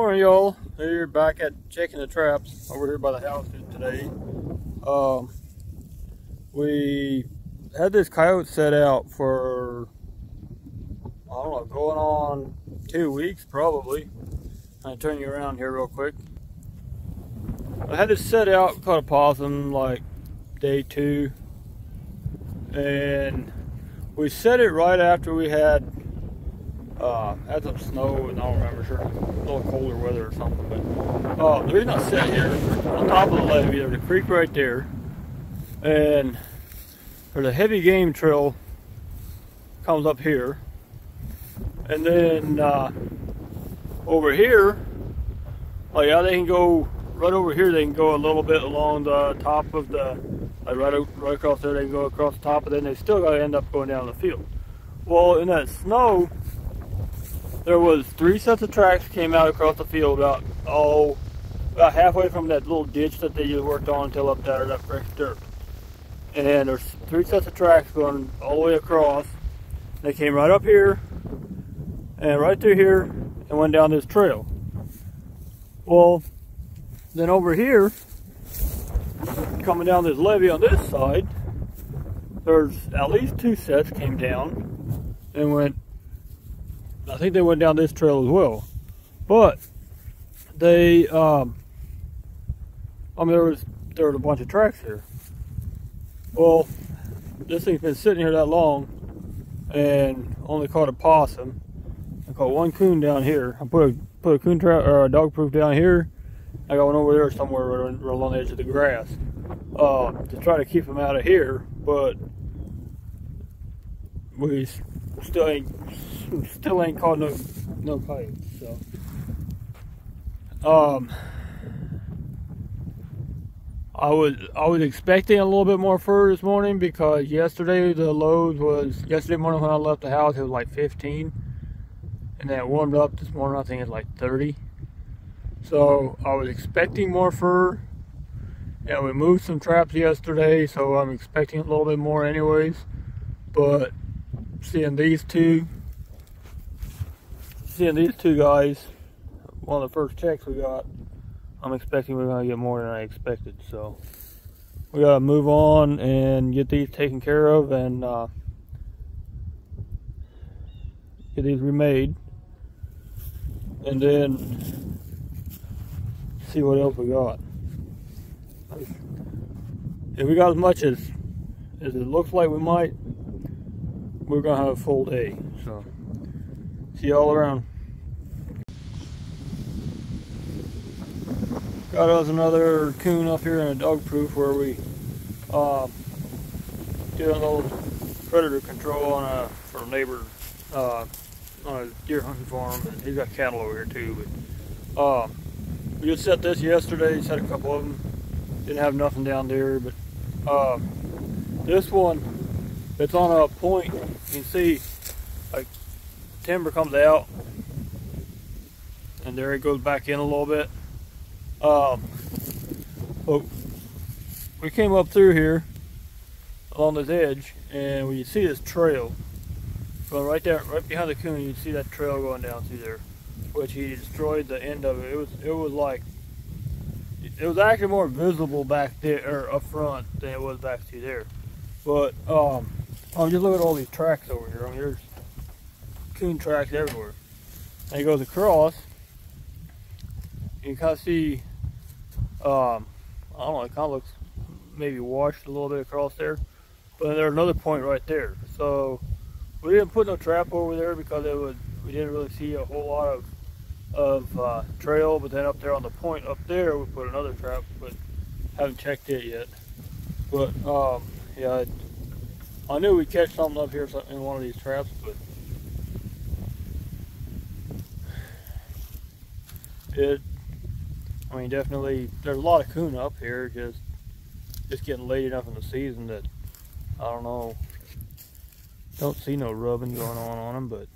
Morning, y'all. Here back at checking the traps over here by the house today. Um, we had this coyote set out for I don't know, going on two weeks probably. i turn you around here real quick. I had this set out, caught a possum like day two, and we set it right after we had uh, had some snow and I don't remember, sure, a little colder weather or something. But uh, the reason I sat here on top of the levee, there's a creek right there, and there's a heavy game trail comes up here, and then uh, over here, oh yeah, they can go right over here. They can go a little bit along the top of the, like right, right across there. They can go across the top, but then they still got to end up going down the field. Well, in that snow, there was three sets of tracks came out across the field about oh about halfway from that little ditch that they just worked on until up there that fresh dirt. And there's three sets of tracks going all the way across. They came right up here and right through here and went down this trail. Well, then over here, coming down this levee on this side, there's at least two sets came down and went I think they went down this trail as well. But they, um, I mean, there was there was a bunch of tracks here. Well, this thing's been sitting here that long, and only caught a possum. I caught one coon down here. I put a put a coon trap or a dog proof down here. I got one over there somewhere right, right along the edge of the grass uh, to try to keep them out of here, but we still ain't still ain't caught no no coyotes. So, um, I was I was expecting a little bit more fur this morning because yesterday the load was yesterday morning when I left the house it was like 15, and then it warmed up this morning. I think it's like 30. So I was expecting more fur. Yeah, we moved some traps yesterday, so I'm expecting a little bit more anyways. But seeing these two seeing these two guys, one of the first checks we got, I'm expecting we're to get more than I expected. So we got to move on and get these taken care of and uh, get these remade. And then see what else we got. If we got as much as, as it looks like we might, we're to have a full day. So see you all around. Got us another coon up here in a dog proof where we uh, did a little predator control on a for a neighbor uh, on a deer hunting farm, and he's got cattle over here too. But uh, we just set this yesterday. Set a couple of them. Didn't have nothing down there, but uh, this one, it's on a point. You can see like timber comes out, and there it goes back in a little bit. Um, we came up through here along this edge, and we see this trail, going right there, right behind the coon, you can see that trail going down through there, which he destroyed the end of it. It was, it was like, it was actually more visible back there, or up front, than it was back through there. But, um, oh, just look at all these tracks over here. I mean, there's coon tracks everywhere. And he goes across, you can kind of see um, I don't know, it kind of looks maybe washed a little bit across there. But there's another point right there. So we didn't put no trap over there because it was we didn't really see a whole lot of of uh, trail. But then up there on the point up there, we put another trap, but haven't checked it yet. But um, yeah, I knew we'd catch something up here in one of these traps, but it I mean, definitely, there's a lot of coon up here, just just getting late enough in the season that, I don't know, don't see no rubbing going on on them, but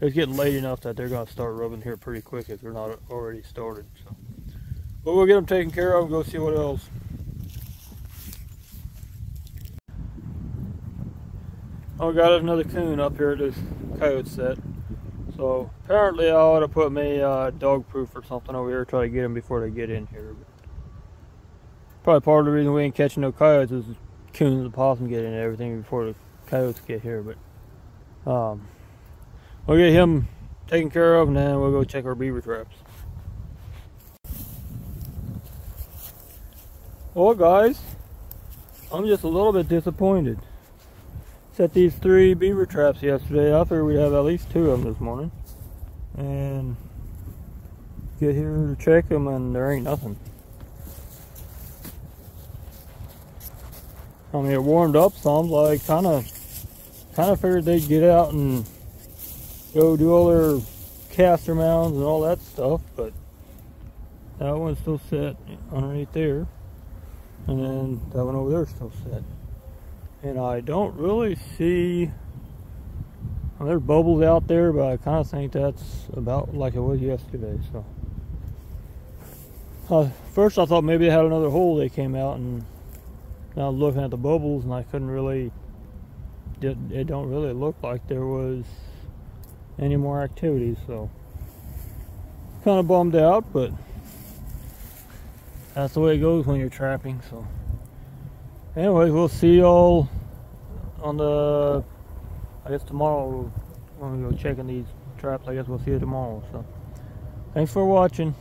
it's getting late enough that they're going to start rubbing here pretty quick if they're not already started. So, But we'll get them taken care of and go see what else. Oh, got another coon up here at this coyote set. So apparently I ought to put me uh, dog proof or something over here, try to get them before they get in here. Probably part of the reason we ain't catching no coyotes is coons and the possum get in everything before the coyotes get here. But um, we'll get him taken care of and then we'll go check our beaver traps. Well guys, I'm just a little bit disappointed. Set these three beaver traps yesterday. I figured we'd have at least two of them this morning. And get here to check them and there ain't nothing. I mean, it warmed up some, like kind of, kind of figured they'd get out and go do all their castor mounds and all that stuff, but that one's still set underneath there. And then that one over there is still set. And I don't really see, well, there's bubbles out there, but I kind of think that's about like it was yesterday, so. Uh, first I thought maybe they had another hole they came out and now looking at the bubbles and I couldn't really, it, it don't really look like there was any more activity, so kind of bummed out, but that's the way it goes when you're trapping. So, anyways, we'll see y'all on the, I guess tomorrow when we go checking these traps. I guess we'll see you tomorrow. So, thanks for watching.